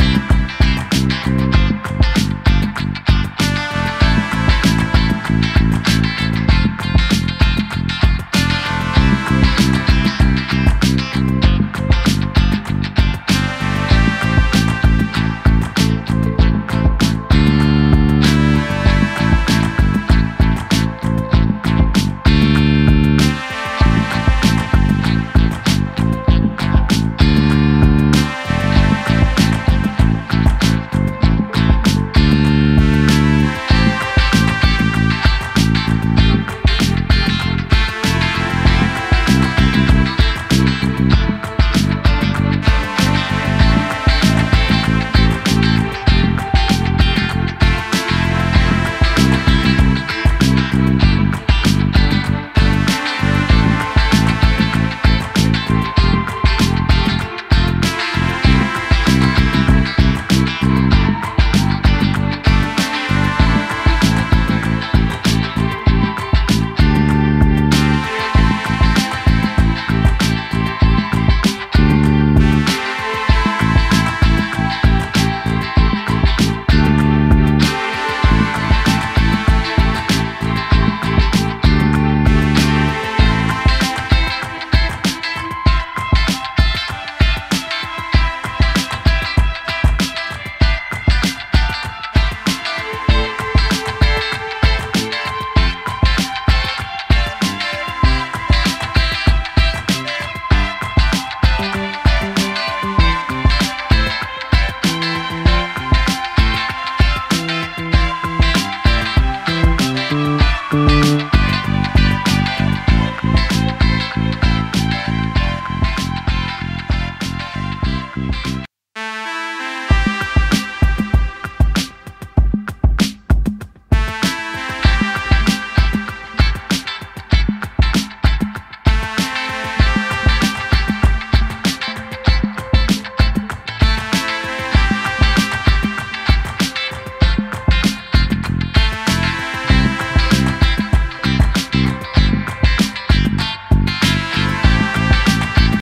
you